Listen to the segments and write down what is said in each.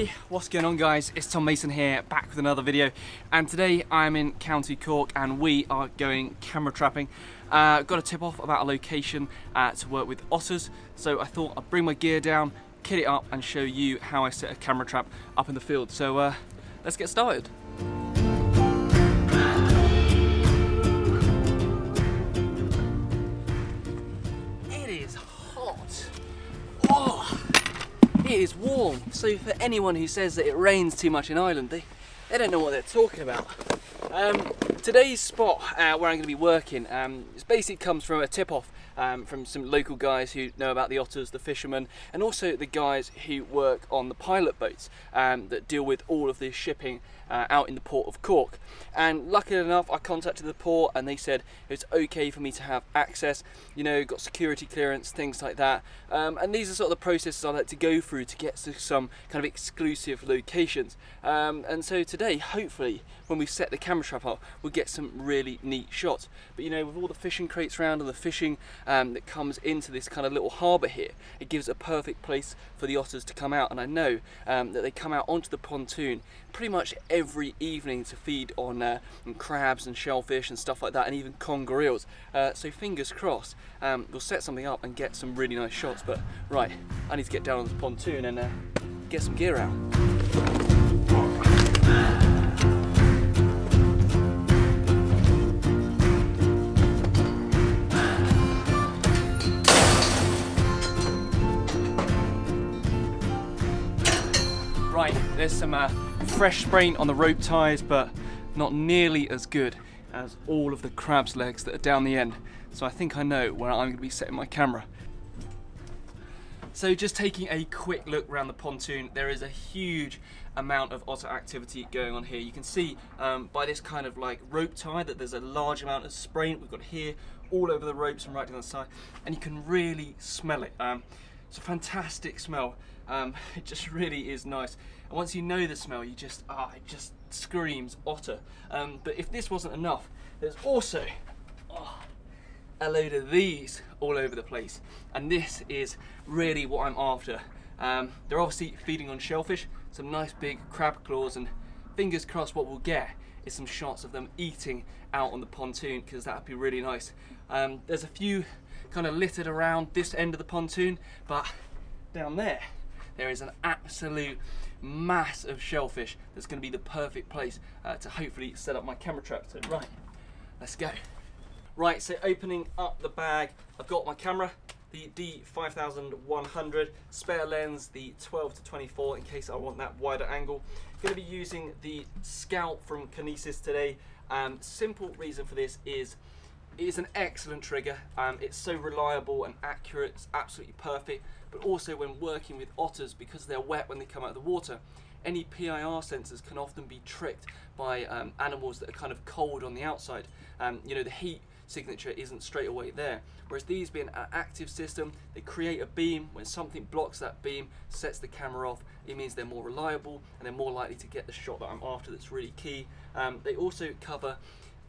Hey, what's going on guys? It's Tom Mason here, back with another video. And today I'm in County Cork and we are going camera trapping. Uh, got a tip off about a location uh, to work with otters. So I thought I'd bring my gear down, kit it up and show you how I set a camera trap up in the field. So uh, let's get started. Is warm. So for anyone who says that it rains too much in Ireland, they, they don't know what they're talking about. Um, today's spot uh, where I'm going to be working, um, it basically comes from a tip-off um, from some local guys who know about the otters, the fishermen, and also the guys who work on the pilot boats um, that deal with all of the shipping uh, out in the port of Cork. And luckily enough, I contacted the port and they said it's okay for me to have access, you know, got security clearance, things like that. Um, and these are sort of the processes I like to go through to get to some kind of exclusive locations. Um, and so today, hopefully, when we set the camera trap up, we'll get some really neat shots. But you know, with all the fishing crates around and the fishing um, that comes into this kind of little harbour here, it gives a perfect place for the otters to come out. And I know um, that they come out onto the pontoon pretty much every evening to feed on uh, crabs and shellfish and stuff like that, and even conger eels. Uh, so fingers crossed, um, we'll set something up and get some really nice shots. But right, I need to get down on the pontoon and uh, get some gear out. Right, there's some uh, fresh spraint on the rope ties, but not nearly as good as all of the crab's legs that are down the end. So I think I know where I'm going to be setting my camera. So just taking a quick look around the pontoon, there is a huge amount of otter activity going on here. You can see um, by this kind of like rope tie that there's a large amount of spraint we've got here all over the ropes and right down the side and you can really smell it. Um, it's a fantastic smell. Um, it just really is nice. And once you know the smell, you just, ah, it just screams otter. Um, but if this wasn't enough, there's also oh, a load of these all over the place. And this is really what I'm after. Um, they're obviously feeding on shellfish, some nice big crab claws, and fingers crossed what we'll get is some shots of them eating out on the pontoon because that would be really nice. Um, there's a few kind of littered around this end of the pontoon, but down there, there is an absolute mass of shellfish that's going to be the perfect place uh, to hopefully set up my camera trap. So right, let's go. Right, so opening up the bag, I've got my camera, the D5100, spare lens, the 12 to 24 in case I want that wider angle. Going to be using the Scout from Cognisys today. Um, simple reason for this is it is an excellent trigger. Um, it's so reliable and accurate, it's absolutely perfect. But also when working with otters, because they're wet when they come out of the water, any PIR sensors can often be tricked by um, animals that are kind of cold on the outside. Um, you know, the heat signature isn't straight away there. Whereas these being an active system, they create a beam. When something blocks that beam, sets the camera off, it means they're more reliable and they're more likely to get the shot that I'm after that's really key. Um, they also cover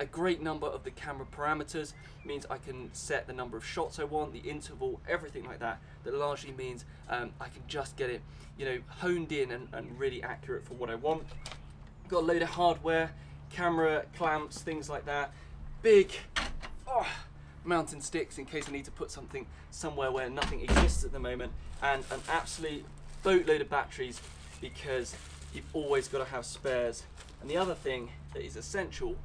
a great number of the camera parameters means I can set the number of shots I want, the interval, everything like that. That largely means um, I can just get it, you know, honed in and, and really accurate for what I want. Got a load of hardware, camera clamps, things like that. Big oh, mountain sticks in case I need to put something somewhere where nothing exists at the moment, and an absolute boatload of batteries because you've always got to have spares. And the other thing that is essential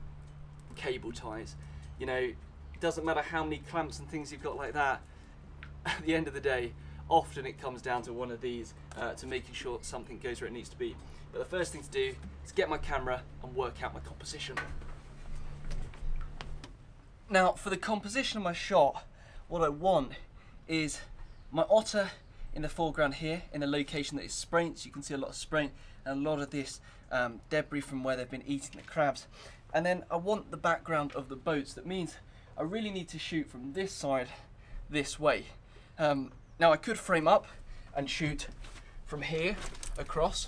cable ties. You know, it doesn't matter how many clamps and things you've got like that, at the end of the day, often it comes down to one of these uh, to making sure something goes where it needs to be. But the first thing to do is get my camera and work out my composition. Now, for the composition of my shot, what I want is my otter in the foreground here, in a location that is spraint, so you can see a lot of spraint and a lot of this um, debris from where they've been eating the crabs. And then I want the background of the boats. That means I really need to shoot from this side this way. Um, now I could frame up and shoot from here across.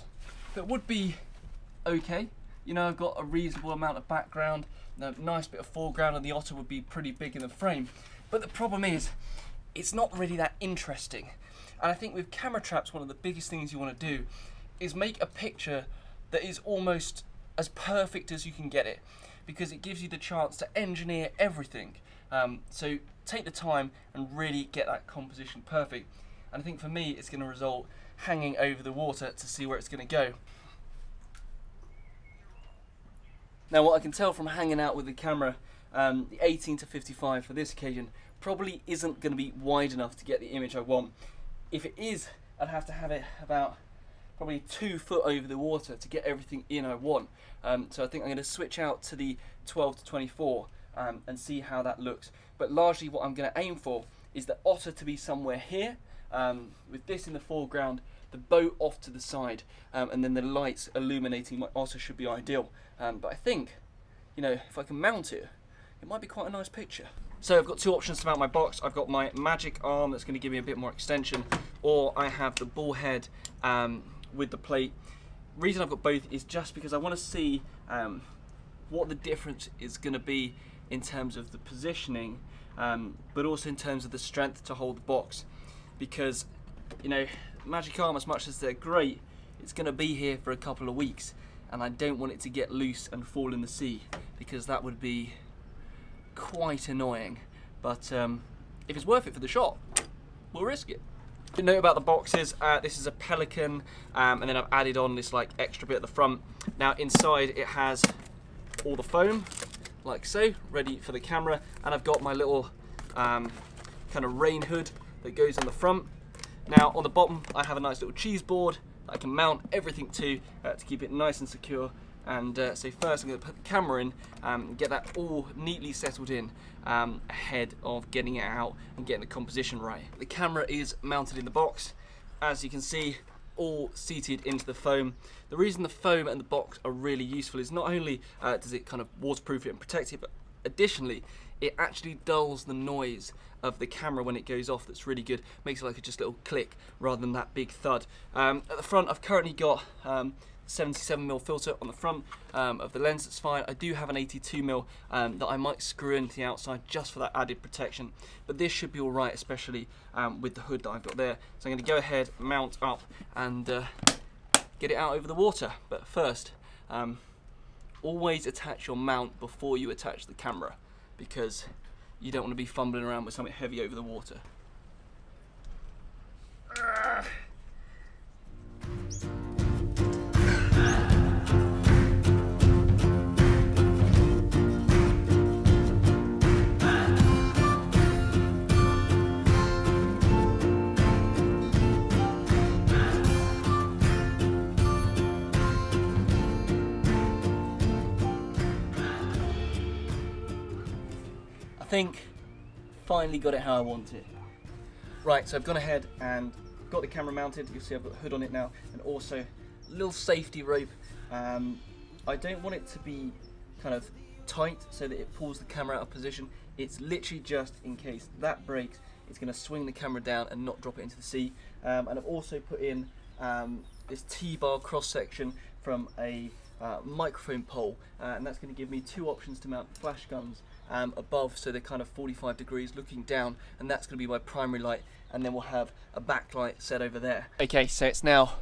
That would be okay. You know, I've got a reasonable amount of background, a nice bit of foreground, and the otter would be pretty big in the frame. But the problem is, it's not really that interesting. And I think with camera traps, one of the biggest things you want to do is make a picture that is almost as perfect as you can get it because it gives you the chance to engineer everything. Um, so take the time and really get that composition perfect. And I think for me, it's going to result hanging over the water to see where it's going to go. Now what I can tell from hanging out with the camera, um, the 18 to 55 for this occasion probably isn't going to be wide enough to get the image I want. If it is, I'd have to have it about probably two foot over the water to get everything in I want. Um, so I think I'm going to switch out to the 12 to 24 um, and see how that looks. But largely what I'm going to aim for is the otter to be somewhere here, um, with this in the foreground, the boat off to the side, um, and then the lights illuminating my otter should be ideal. Um, but I think, you know, if I can mount it, it might be quite a nice picture. So I've got two options to mount my box. I've got my magic arm that's going to give me a bit more extension, or I have the ball head um, with the plate. Reason I've got both is just because I want to see um, what the difference is going to be in terms of the positioning, um, but also in terms of the strength to hold the box. Because, you know, Magic Arm, as much as they're great, it's going to be here for a couple of weeks, and I don't want it to get loose and fall in the sea, because that would be quite annoying. But um, if it's worth it for the shot, we'll risk it. Note about the boxes, uh, this is a Pelican, um, and then I've added on this like extra bit at the front. Now inside it has all the foam, like so, ready for the camera. And I've got my little um, kind of rain hood that goes on the front. Now on the bottom, I have a nice little cheese board that I can mount everything to uh, to keep it nice and secure. And uh, so first I'm to put the camera in um, and get that all neatly settled in um, ahead of getting it out and getting the composition right. The camera is mounted in the box. As you can see, all seated into the foam. The reason the foam and the box are really useful is not only uh, does it kind of waterproof it and protect it, but additionally it actually dulls the noise of the camera when it goes off that's really good makes it like a just little click rather than that big thud um, at the front I've currently got um, 77mm filter on the front um, of the lens, that's fine. I do have an 82mm um, that I might screw into the outside just for that added protection. But this should be alright, especially um, with the hood that I've got there. So I'm going to go ahead, mount up and uh, get it out over the water. But first, um, always attach your mount before you attach the camera because you don't want to be fumbling around with something heavy over the water. Think finally got it how I want it. Right, so I've gone ahead and got the camera mounted. You'll see I've got a hood on it now, and also a little safety rope. Um, I don't want it to be kind of tight so that it pulls the camera out of position. It's literally just in case that breaks, it's going to swing the camera down and not drop it into the sea. Um, and I've also put in um, this T-bar cross section from a uh, microphone pole, uh, and that's going to give me two options to mount flash guns um, above so they're kind of 45 degrees looking down and that's going to be my primary light and then we'll have a backlight set over there. Okay so it's now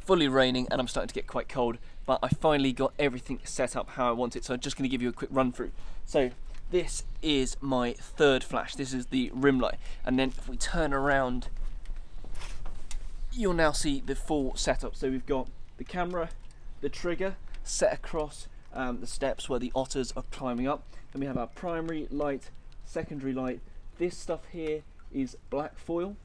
fully raining and I'm starting to get quite cold but I finally got everything set up how I want it so I'm just going to give you a quick run through. So this is my third flash, this is the rim light and then if we turn around you'll now see the full setup. So we've got the camera, the trigger set across um, the steps where the otters are climbing up. Then we have our primary light, secondary light. This stuff here is black foil.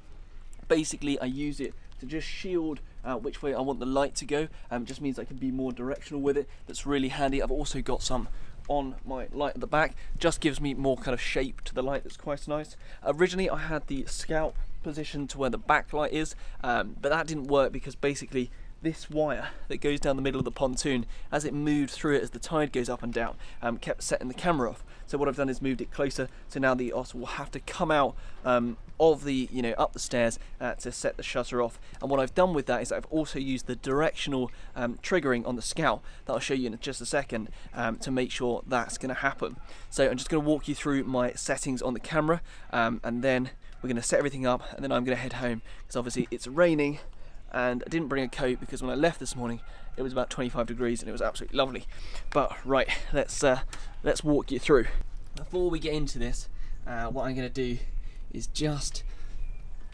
Basically, I use it to just shield uh, which way I want the light to go. Um, just means I can be more directional with it. That's really handy. I've also got some on my light at the back. Just gives me more kind of shape to the light. That's quite nice. Originally, I had the scout position to where the backlight is, um, but that didn't work because basically this wire that goes down the middle of the pontoon. As it moved through it as the tide goes up and down um, kept setting the camera off. So what I've done is moved it closer. So now the otter will have to come out um, of the you know up the stairs uh, to set the shutter off. And what I've done with that is I've also used the directional um, triggering on the scout that I'll show you in just a second um, to make sure that's going to happen. So I'm just going to walk you through my settings on the camera um, and then we're going to set everything up and then I'm going to head home. Because obviously it's raining and I didn't bring a coat because when I left this morning it was about 25 degrees and it was absolutely lovely. But right, let's uh, let's walk you through. Before we get into this, uh, what I'm going to do is just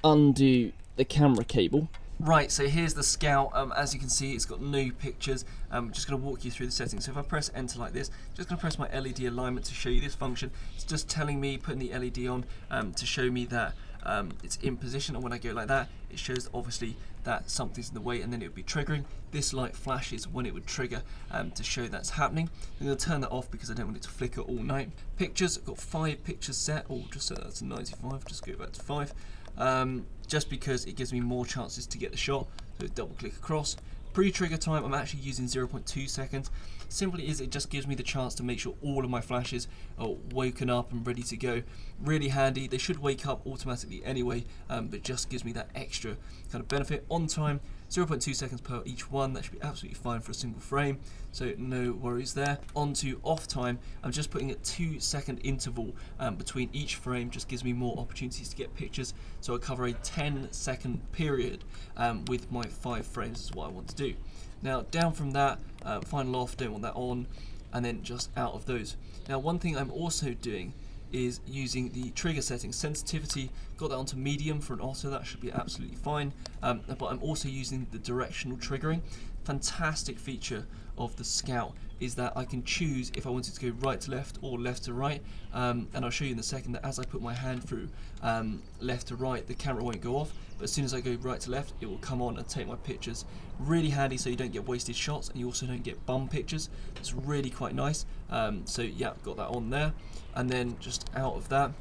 undo the camera cable. Right, so here's the Scout. Um, as you can see, it's got no pictures. I'm just going to walk you through the settings. So if I press enter like this, just going to press my LED alignment to show you this function. It's just telling me, putting the LED on um, to show me that um, it's in position and when I go like that it shows obviously that something's in the way and then it would be triggering. This light flashes when it would trigger um, to show that's happening. I'm going to turn that off because I don't want it to flicker all night. Pictures, I've got five pictures set, or oh, just set that to 95, just go back to five. Um, just because it gives me more chances to get the shot. So double click across. Pre-trigger time, I'm actually using 0.2 seconds. Simply is it just gives me the chance to make sure all of my flashes are woken up and ready to go. Really handy. They should wake up automatically anyway, um, but just gives me that extra kind of benefit. On time, 0.2 seconds per each one. That should be absolutely fine for a single frame, so no worries there. On to off time, I'm just putting a two second interval um, between each frame, just gives me more opportunities to get pictures. So I cover a 10 second period um, with my five frames is what I want to do. Now down from that, uh, final off, don't want that on, and then just out of those. Now one thing I'm also doing is using the trigger settings. Sensitivity, got that onto medium for an auto, that should be absolutely fine. Um, but I'm also using the directional triggering. Fantastic feature of the Scout is that I can choose if I wanted to go right to left or left to right um, and I'll show you in a second that as I put my hand through um, left to right the camera won't go off but as soon as I go right to left it will come on and take my pictures really handy so you don't get wasted shots and you also don't get bum pictures it's really quite nice um, so yeah got that on there and then just out of that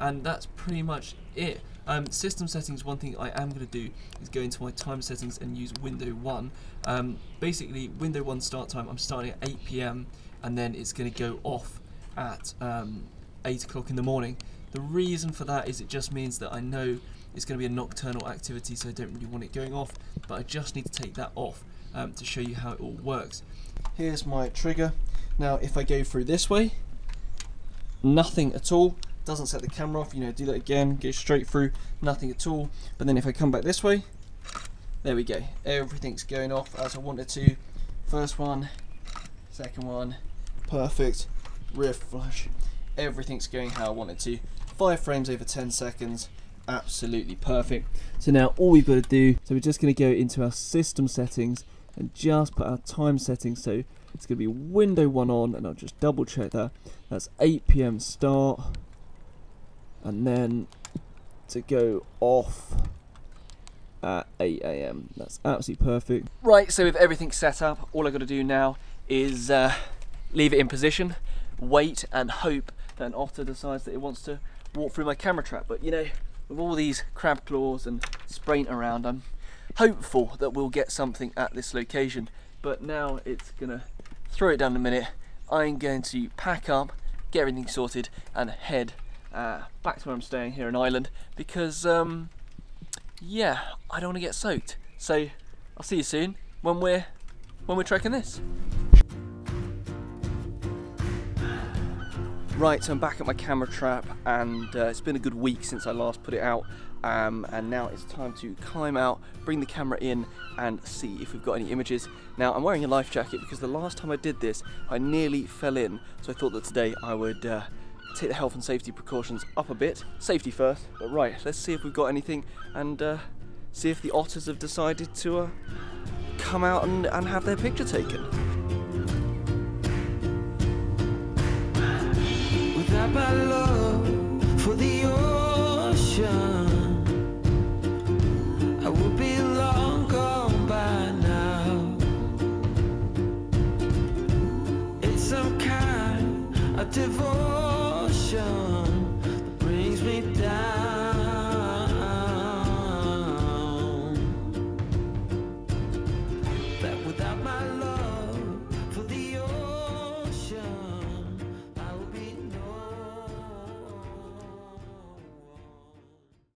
and that's pretty much it um, system settings, one thing I am going to do is go into my time settings and use window 1. Um, basically, window 1 start time, I'm starting at 8 p.m. and then it's going to go off at um, 8 o'clock in the morning. The reason for that is it just means that I know it's going to be a nocturnal activity, so I don't really want it going off, but I just need to take that off um, to show you how it all works. Here's my trigger. Now, if I go through this way, nothing at all doesn't set the camera off, you know, do that again, go straight through, nothing at all. But then if I come back this way, there we go. Everything's going off as I wanted to. First one, second one, perfect. Rear flush, everything's going how I wanted to. Five frames over 10 seconds, absolutely perfect. So now all we've got to do, so we're just going to go into our system settings and just put our time settings. So it's going to be window one on, and I'll just double check that. That's 8 p.m. start and then to go off at 8 a.m. That's absolutely perfect. Right, so with everything set up, all I've got to do now is uh, leave it in position, wait and hope that an otter decides that it wants to walk through my camera trap. But you know, with all these crab claws and spraint around, I'm hopeful that we'll get something at this location. But now it's gonna throw it down a minute. I'm going to pack up, get everything sorted and head uh, back to where I'm staying here in Ireland because, um, yeah, I don't want to get soaked. So I'll see you soon when we're when we're trekking this. Right, so I'm back at my camera trap and uh, it's been a good week since I last put it out um, and now it's time to climb out, bring the camera in and see if we've got any images. Now I'm wearing a life jacket because the last time I did this I nearly fell in so I thought that today I would uh, take the health and safety precautions up a bit. Safety first, but right, let's see if we've got anything and uh, see if the otters have decided to uh, come out and, and have their picture taken. My love for the ocean, I would be